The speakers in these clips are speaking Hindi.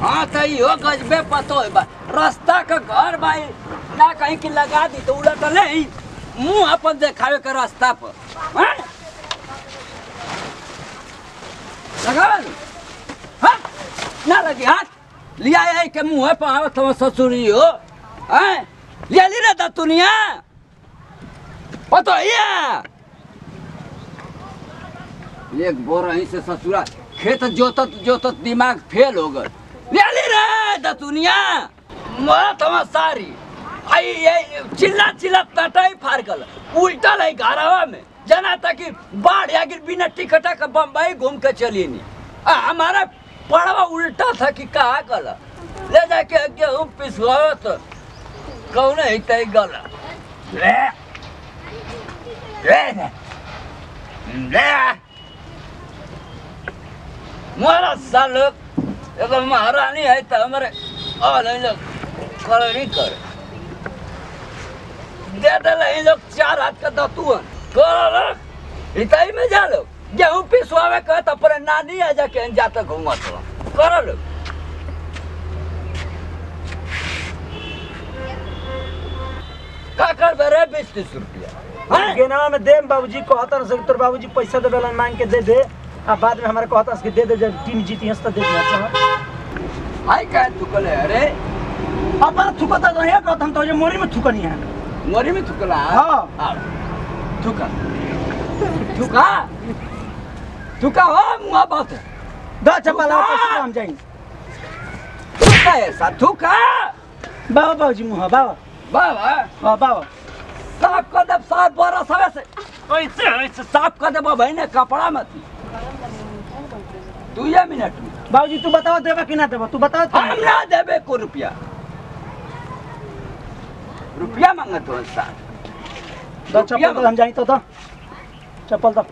हाँ तो इहो गजबे पतो है बा। रास्ता का घर भाई ना कहीं की लगा दी तो उलट नहीं। मुँह अपन देखावे के रास्ता पर। हाँ? लगा। हाँ? ना लगी हाथ? लिया आई के मुँह पर आवत हम ससुरी हो हैं। लिया ली रे दतुनिया। पतो ये? एक बोर से ससुरा। खेत जोतत जोतत दिमाग फेल हो गल मरत हम सारी आई ये चिल्ला चिल्ला तटाई फार गल उल्टा लाई घरवा में जना तक कि बाढ़ आ गिर बिना टिकटा का बम्बई घूम के चली नहीं आ, हमारा पड़वा उल्टा था कि कहा गल ले जाके गेहूँ पिसवावत कौन है तय गल ले ले ले मारा साल एगो महारानी है तो हमारे लोग कर दे लोग चार हाथ का में जा लो गेहूँ पिसवावे पर नानी आ जाके बीस तीस रुपया में दे बाबूजी बाबूजी पैसा मांग के दे दे आ बाद में हमारे कहता कि दे दे जब टीम जीती हंस तो दे दे हाय का तू कले अरे। अपन थुकता तो है कहता हम तो मोरी में थुकनी है। मोरी में थुकला? हाँ। आओ। थुका। थुका? थुका हो मुआ बात दा चपला हम जाएँगे। थुका ऐसा थुका? बाबा बाबूजी मुहा बाबा। बाबा? हाँ बाबा। साफ़ कर दे साफ़ बोरा सबे से। ऐसे ऐसे साफ़ कर दे भाई ने कपड़ा मत। तू ये मिनट में। बाबूजी तू बताओ देवा कि ना देवा तू बताओ तो। हम ना देबे को रुपया। रुपया मांगत हो साथ दा चप्पल तो हम जाई तो दा। चप्पल दा।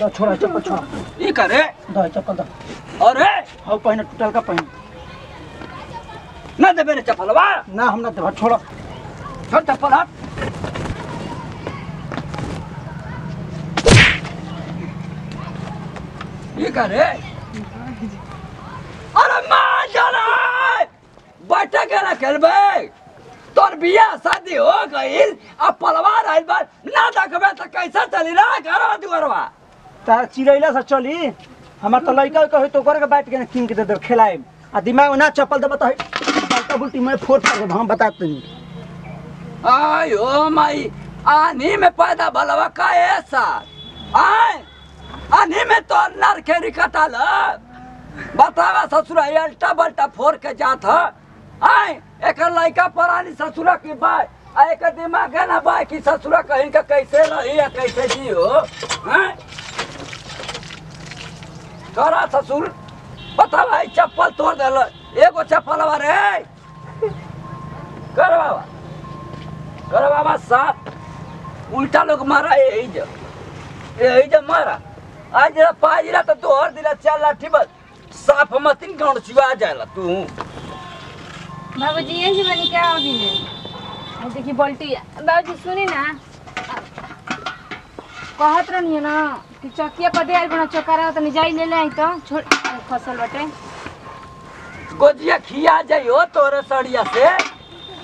दा छोड़ा चप्पल छोड़ा। ई करे। दा चप्पल दा। अरे! हाउ पहने टूटल का पहने। ना देबे रे चपलवा ना हम ना देवा छोड़ा। छोड़ चप्पल हाथ। ये करे अरे माँ जाना बैठे के ना खेलबे तोर बियाह शादी हो गईल अब पलवार आइल बा। ना देखबे तो कैसे चली ना घरवा दुआरवा तार चिरैला से चली। हमार तो लड़का कहे तो करे के बैठ के किन के दे दे खिलाए आ दिमाग ना चप्पल देबा तो पलटा बुल्टी में फोड़ फाड़ हम बताते नहीं आयो माई आनी में पैदा भलवा का ऐसा? आय आनी में तो नर खेरी कटाल बतावा ससुरा अल्टा बल्टा फोड़ के जात ह आय एक लड़का परानी ससुरा की बाय आ एक दिमाग है ना बाय की ससुरा कहीं का कैसे रही है कैसे जी आय तोरा ससुर बतावा चप्पल तोड़ देल एगो चप्पल रे कर बाबा कर बाबा साफ़ उल्टा लोग मारा यही जो यही जो मारा आज जरा पाजिरा तो तोहर दिला चार लाठी बस। साफ़ मतिन कौन छिवा जाला तू। बाबूजी ये जी बनी क्या ने और देखिए बल्टी। बाबूजी सुनी ना? कहत रहनी ना कि चकिया पर दे आइल बना चौकारा तो जाई ले ले तो। छोड़ फ़सल बटे। गोजिया खिया जाइयो तोरे सड़िया से।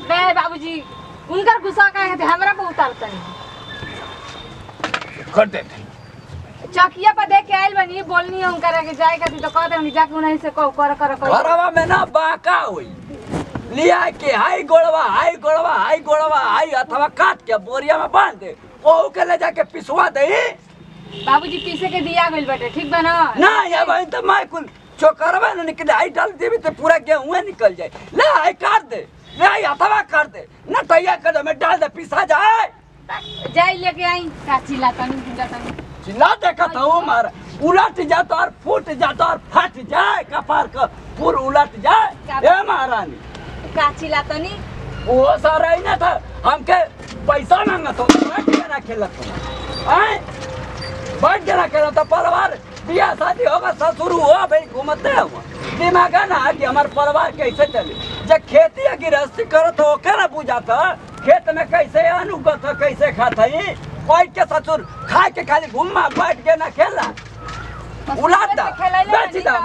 बे बाबूजी उनकर गुस्सा का है हमरा पे उतारता नहीं कर देते चकिया पर दे के आइल बनी बोलनी है उनकर के जाए का तो कहते हम जाके उन्हीं से कहो कर कर कर। घरवा में ना बाका हुई। लिया के हाई गोड़वा हाई गोड़वा हाई गोड़वा हाई अथवा काट के बोरिया में बाँध दे। ओहू के ले जाके पिसवा दे बाबूजी पीसे के दिया गइल बटे ठीक बा ना? ना ये भाई तो मैं कुल चोकरवा न निकले आई डाल देवी तो पूरा गेहूँ निकल जाए। ले आई काट दे ले आई अथवा काट दे। न तैयार कर दे मैं डाल दे पिसा जाए। जाई लेके आई काची लातनी गुंजातनी चिल्ला देखा था वो मार उलट जाता और फूट जाता और फट जाए कपार का पूर उलट जाए। ए महारानी। काची लातनी वो सारा ही ना था हमके पैसा मांगा तो बैठ के ना खेला तो। आए बैठ के ना खेला तो परिवार बियाह शादी होगा ससुर हुआ भाई घूमते हुआ। दिमाग है ना कि हमारे परिवार कैसे चले? जब खेती या गृहस्थी करो तो ओके ना बुझाता खेत में कैसे अनुगत कैसे खाता ही बैठ के ससुर खा के खाली घूमा बैठ के ना खेला। उलाट दा बेच दा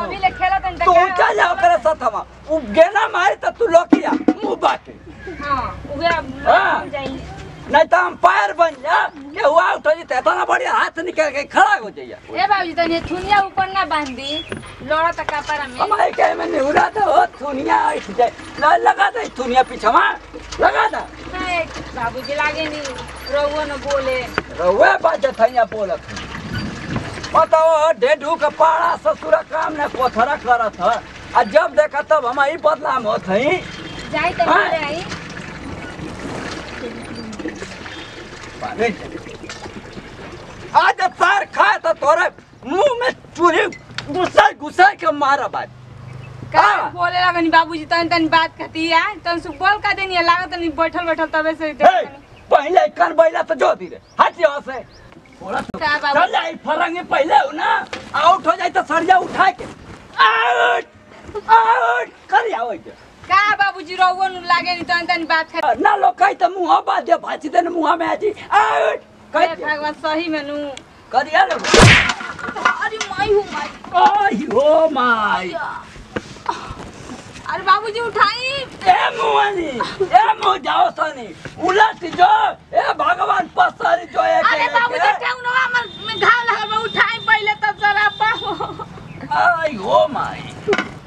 तू चल जा ओकरे साथ उ गेना मारे त तू लोकिया मुँह बाटे। हाँ उहे हाँ। जाई। नहीं तो हम पायर बन जा के हुआ उठ जी इतना बढ़िया हाथ निकल के खड़ा हो जाइए ए बाबूजी तनी थुनिया ऊपर ना बाँध दी लड़ा तक कपड़ा में हमारे कहे में निहुरा तो थुनिया उठ जाए। लगा दे थुनिया पीछवा लगा दे। नहीं बाबूजी लागे नी रहुआ न बोले। रहुए बाजे थैया बोलत बताओ डेढ़ू का पाड़ा ससुर काम ने कोथरा करत ह। आ जब देखा तब हम ही बदलाम होत हई जाई त हाँ। मिले आई आज तार खाए तो तोरे मुँह में चूरी घुसा घुसा के मारा बात का। बोले लगनी बाबूजी तनी तनी बात कहती है तन सु बोल का देनी लागत नहीं बैठल बैठल तबे से पहले कन बैला तो जो दी रे हट यहाँ से थोड़ा चल जाए फरंगे पहले हो ना आउट हो जाए तो सरिया उठा के। आउट आउट कर आओ इधर। का बाबूजी रहुआ न लागे नी तनी तनी बात कर ना लोग कही तो मुँह बात दे भाची देने मुँह में आजी। आउट कह भगवान सही में नु करिया लोग अरे माई हूँ माई आई हो माई अरे बाबूजी उठाई। ए मुआनी ए मु जाओ सनी उलट जो ए भगवान पसारी जो है अरे बाबूजी ठेउनवा में में घाव लागल बा उठाई पहले तब जरा पाओ आई हो माई।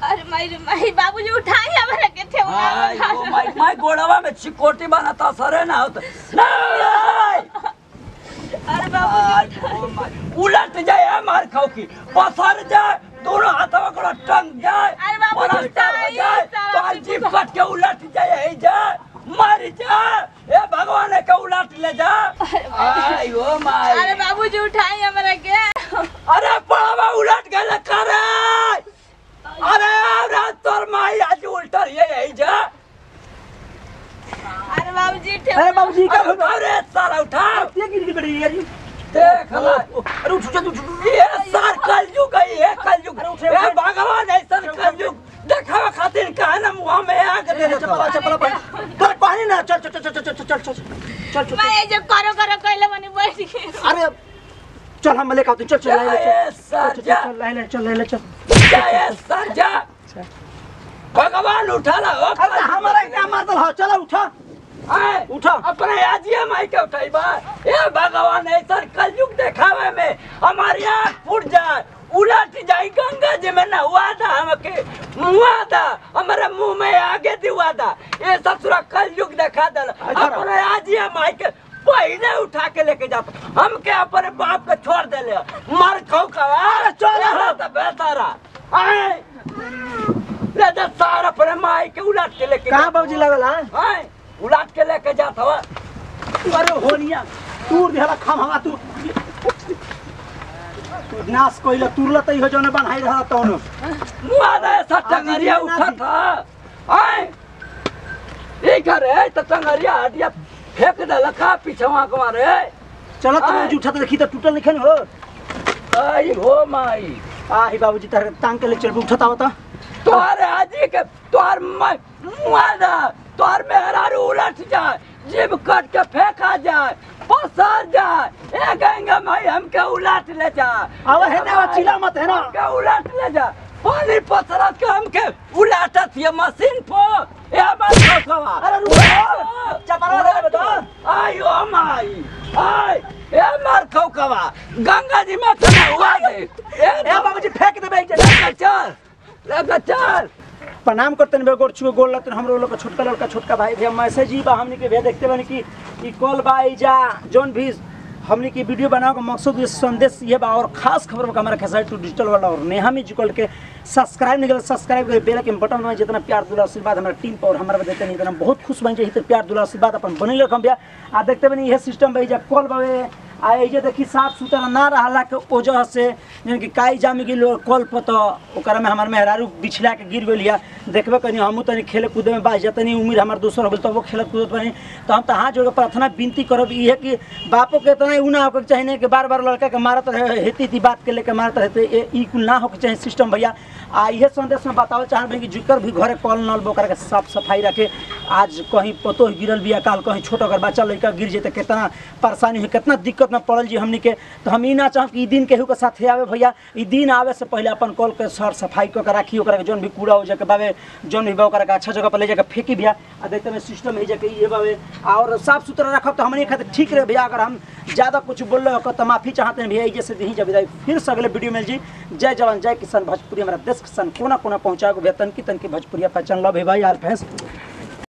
अरे माई रे माई बाबूजी उठाई हमरा के ठेउनवा आई हो माई माई गोड़वा में चिकोटी बना बनाता सरे ना होता। अरे बाबूजी उलट जाए मार खाओ की। पसर जाए दोनों हाथवा को टंग जाए अरे बाबू, पलस्तर हो उठाई, जाए सारा तो चीज़ जीप कट के उलट जाए यही जाए मर जाए ए भगवान के उलट ले जा आई हो माई अरे बाबूजी उठाई हमरा के अरे पड़ावा उलट गए करे। अरे अरे तोर माई आज उल्टर ये यही जा। अरे बाबूजी अरे ठेउनवा बाबूजी का अरे अरे सारा उठा। ये गिर गिर बेटी यार देख ला अरे उठ उठ उठ ये सार कलयुग गई है कलयुग। ए भगवान ऐसा कलयुग। देखावा खातिर कहा ना मुँह में आग दे दे चपला चपला तो पानी ना चल चल चल चल चल चल। चल चल मैं जो करो करो कहले मने बैठ के अरे चल हम लेके आते चल चल ले ले चल। चल ले ले चल ले ले चल। जय सजा। भगवान उठा ला ओ अरे हमारा क्या मार दल चलो उठा। आए, उठा। अपने आजिए माई के उठाई बा। ए भगवान ऐसा कलयुग देखावे में हमारी आँख फूट जाए। उलट जाई गंगा जी में नहुआ था हमके मुआ था हमारे मुँह में आगे दिवा था। ये ससुरा कलयुग देखा दल आ। अपने आजिए माई के पहले उठा के लेके जाता। हमके अपने बाप के छोड़ दे ले। मर खाऊ का चल। तो बेतारा आए। ले जा सारा अपने माई के उलट के लेके कहाँ बाबूजी लगल है? आए, उलट के लेके जात हवा अरे होनिया तूर देला खाम हवा तू तू नाश कइला तुरला तई हो जने बनाई रहा तौन मुआ दे सा टंगरिया उठा था आए ये करे तो टंगरिया हटिया फेंक दे लखा पीछवा को मारे चलो आय। तुम जूठा तो देखी तो टूटल निखन हो। आई हो माई। आही बाबूजी तार टांग के ले चल उठता होता तोहरे आजी के तोहर मुआ दे तोहर मेहरारू उलट जाए जीभ कट के फेंका जाए पसर जाए ए गंगा माई हमके उलट ले जा। आवा है ना चिल्ला मत है ना? हमके उलट ले जा। पानी पसरत के हमके उलटत ये मशीन पर। ए बात खसवा अरे रुको चपरा दे बता आई ओ माई आई ए मार खौकवा गंगा जी में खड़ा हुआ दे ए बाबूजी फेंक दे बेच लेके चल। लेके चल। प्रणाम करते हैं गोड़ छुए गोड़ लगते हम लोग का छोटका लड़का, छोटका भाई भैया मैसेज ही बा, हमनी के भैया देखते बनी कि कॉल बा जा, जोन भी हमनी की वीडियो बनाओ का मकसद, ये संदेश ये बा, और खास खबर बा, हमारा खेसारी टू डिजिटल वाला, और नेहा में जुकल के सब्सक्राइब नहीं कर सब्सक्राइब कर बेल के बटन में जितना प्यार दुला आशीर्वाद हमारा टीम पर हमारा देते नहीं, इतना बहुत खुश बन जाए प्यार दुला आशीर्वाद अपन बने रखम भैया। आ देखते बनी, यह सिस्टम भाई जा कॉल बावे आ, ये देखी साफ़ सुथरा ना रहला के वजह से जन कि काई जामी गेल कल पर तो में हमार मेहरारू बिछला के गिर या। देखबे कनी हमहू तनी खेले कूदे में बाज जतनी उम्र हमार दोसर हो गेल तो वो खेलत कूदत तो हम तो हाथ जोड़ प्रार्थना विनती करब है कि बापो के इतना उ ना होके चाहिए कि बार बार लड़का के मारत रहे, हेती ती बात के लेके मारत रहते कुल ना होके चाहिए सिस्टम भैया। आ, इहे संदेश में बतावल चाहब कि जिकर भी घरे कल नल बोकर के साफ़ सफ़ाई रखे। आज कहीं पतो गिरल बिया, काल कहीं छोट अगर बच्चा लड़का गिर जेते, कितना परेशानी है कितना दिक्कत न पड़ल जी हमनी के। तो हम ई ना चाहब कि दिन केहू के साथे आवे भैया। ई दिन आवे से पहले अपन कल के सर सफ़ाई कऽ के राखी ओकरा के जौन भी कूड़ा हो जाके बावे, जौन भी बा ओकरा के अच्छा जगह पर ले जाके फेंकी भैया। आ देखते में सिस्टम है जाके ये बावे। और साफ़ सुथरा रखब तो हमनी खातिर ठीक रहे भैया। अगर हम ज़्यादा कुछ बोल रहे हो तो माफ़ी चाहते हैं भैया। जैसे दी जब फिर से अगले वीडियो में जी जय जवान, जय किसान भोजपुरी। हमारा देश किसान कोना कोना पहुँचा वेतन की तन की भोजपुरिया पहचान लो भाई। यार भैंस।